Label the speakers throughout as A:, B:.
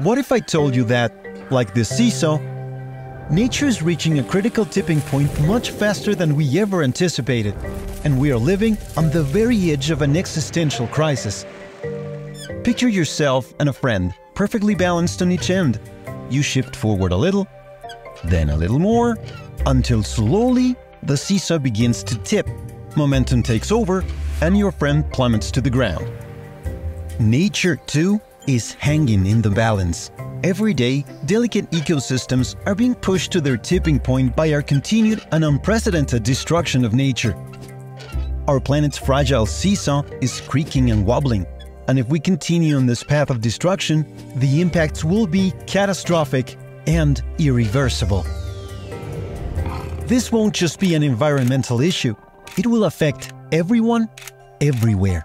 A: What if I told you that, like the seesaw, nature is reaching a critical tipping point much faster than we ever anticipated, and we are living on the very edge of an existential crisis? Picture yourself and a friend, perfectly balanced on each end. You shift forward a little, then a little more, until slowly the seesaw begins to tip. Momentum takes over, and your friend plummets to the ground. Nature, too, is hanging in the balance. Every day, delicate ecosystems are being pushed to their tipping point by our continued and unprecedented destruction of nature. Our planet's fragile seesaw is creaking and wobbling, and if we continue on this path of destruction, the impacts will be catastrophic and irreversible. This won't just be an environmental issue, it will affect everyone, everywhere.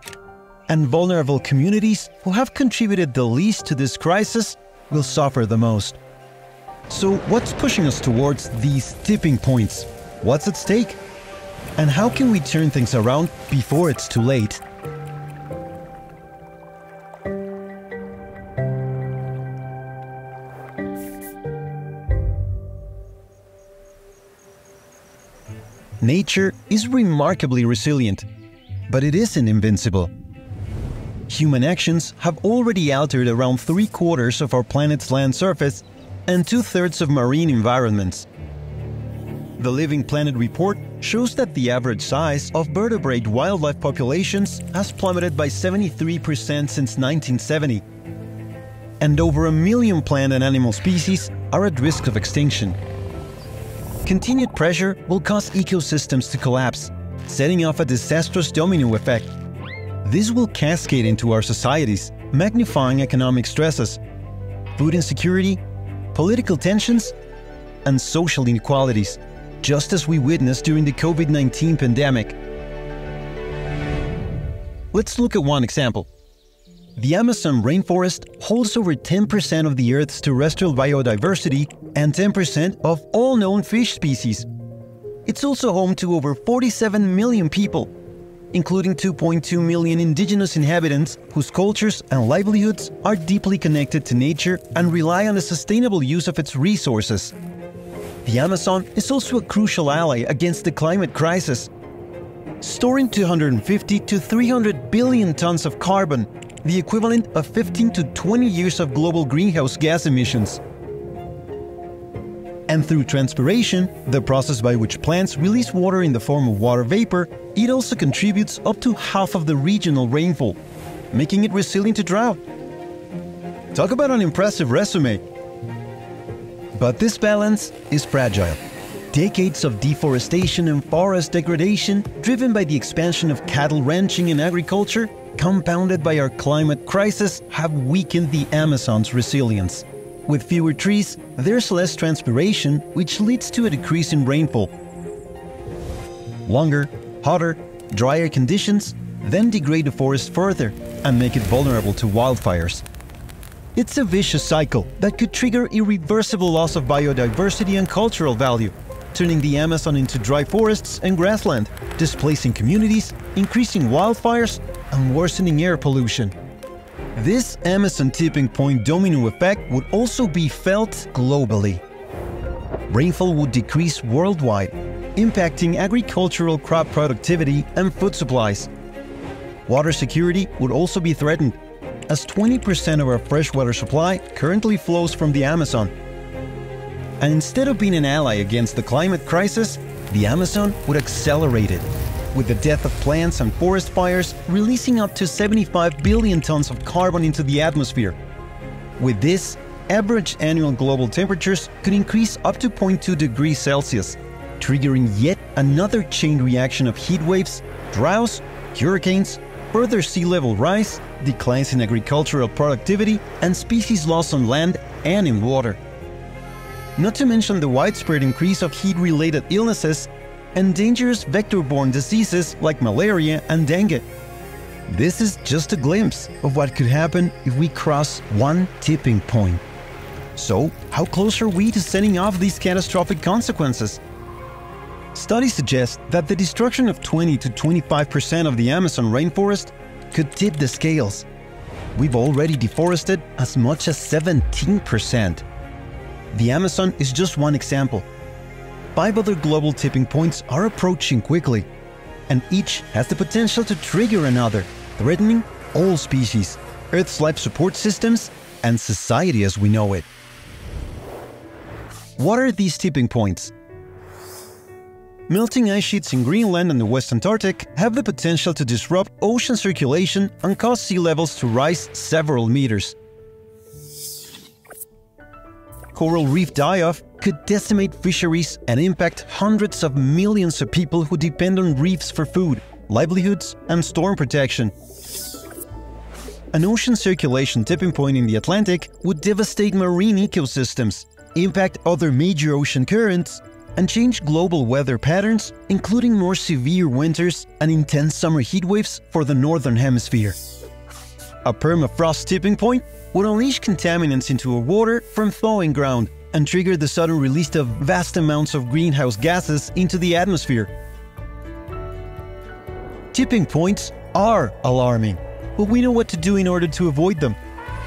A: And vulnerable communities who have contributed the least to this crisis will suffer the most. So, what's pushing us towards these tipping points? What's at stake? And how can we turn things around before it's too late? Nature is remarkably resilient, but it isn't invincible. Human actions have already altered around three quarters of our planet's land surface and two thirds of marine environments. The Living Planet report shows that the average size of vertebrate wildlife populations has plummeted by 73% since 1970, and over a million plant and animal species are at risk of extinction. Continued pressure will cause ecosystems to collapse, setting off a disastrous domino effect. This will cascade into our societies, magnifying economic stresses, food insecurity, political tensions, and social inequalities, just as we witnessed during the COVID 19 pandemic. Let's look at one example. The Amazon rainforest holds over 10% of the Earth's terrestrial biodiversity and 10% of all known fish species. It's also home to over 47 million people, including 2.2 million indigenous inhabitants whose cultures and livelihoods are deeply connected to nature and rely on the sustainable use of its resources. The Amazon is also a crucial ally against the climate crisis, storing 250 to 300 billion tons of carbon the equivalent of 15 to 20 years of global greenhouse gas emissions. And through transpiration, the process by which plants release water in the form of water vapor, it also contributes up to half of the regional rainfall, making it resilient to drought. Talk about an impressive resume. But this balance is fragile. Decades of deforestation and forest degradation, driven by the expansion of cattle ranching and agriculture, compounded by our climate crisis, have weakened the Amazon's resilience. With fewer trees, there's less transpiration, which leads to a decrease in rainfall. Longer, hotter, drier conditions then degrade the forest further and make it vulnerable to wildfires. It's a vicious cycle that could trigger irreversible loss of biodiversity and cultural value, turning the Amazon into dry forests and grassland, displacing communities, increasing wildfires, and worsening air pollution. This Amazon tipping point domino effect would also be felt globally. Rainfall would decrease worldwide, impacting agricultural crop productivity and food supplies. Water security would also be threatened, as 20% of our freshwater supply currently flows from the Amazon. And instead of being an ally against the climate crisis, the Amazon would accelerate it with the death of plants and forest fires releasing up to 75 billion tons of carbon into the atmosphere. With this, average annual global temperatures could increase up to 0.2 degrees Celsius, triggering yet another chain reaction of heat waves, droughts, hurricanes, further sea level rise, declines in agricultural productivity, and species loss on land and in water. Not to mention the widespread increase of heat related illnesses and dangerous vector-borne diseases like malaria and dengue. This is just a glimpse of what could happen if we cross one tipping point. So, how close are we to setting off these catastrophic consequences? Studies suggest that the destruction of 20 to 25% of the Amazon rainforest could tip the scales. we've already deforested as much as 17%. The Amazon is just one example. Five other global tipping points are approaching quickly, and each has the potential to trigger another, threatening all species, Earth's life support systems, and society as we know it. What are these tipping points? Melting ice sheets in Greenland and the West Antarctic have the potential to disrupt ocean circulation and cause sea levels to rise several meters. Coral reef die-off could decimate fisheries and impact hundreds of millions of people who depend on reefs for food, livelihoods, and storm protection. An ocean circulation tipping point in the Atlantic would devastate marine ecosystems, impact other major ocean currents, and change global weather patterns, including more severe winters and intense summer heatwaves for the Northern Hemisphere. A permafrost tipping point would unleash contaminants into a water from thawing ground and trigger the sudden release of vast amounts of greenhouse gases into the atmosphere. Tipping points are alarming, but we know what to do in order to avoid them.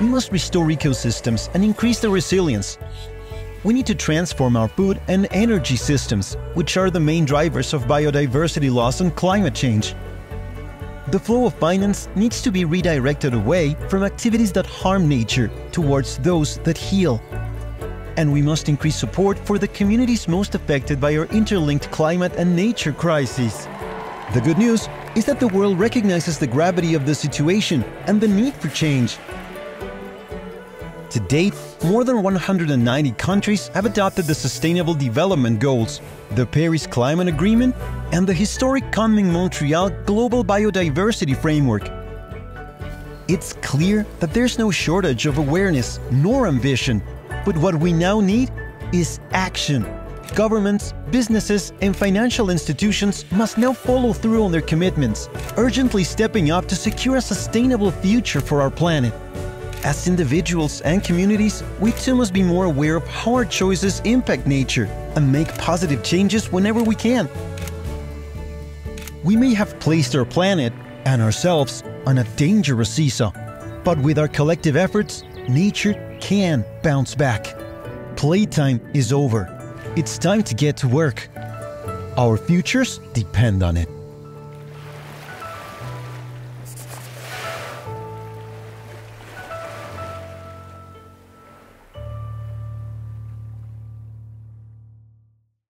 A: We must restore ecosystems and increase their resilience. We need to transform our food and energy systems, which are the main drivers of biodiversity loss and climate change. The flow of finance needs to be redirected away from activities that harm nature towards those that heal. And we must increase support for the communities most affected by our interlinked climate and nature crises. The good news is that the world recognizes the gravity of the situation and the need for change. To date, more than 190 countries have adopted the Sustainable Development Goals, the Paris Climate Agreement, and the historic Kunming-Montreal Global Biodiversity Framework. It's clear that there's no shortage of awareness nor ambition, but what we now need is action. Governments, businesses, and financial institutions must now follow through on their commitments, urgently stepping up to secure a sustainable future for our planet. As individuals and communities, we too must be more aware of how our choices impact nature and make positive changes whenever we can. We may have placed our planet and ourselves on a dangerous seesaw, but with our collective efforts, nature can bounce back. Playtime is over. It's time to get to work. Our futures depend on it.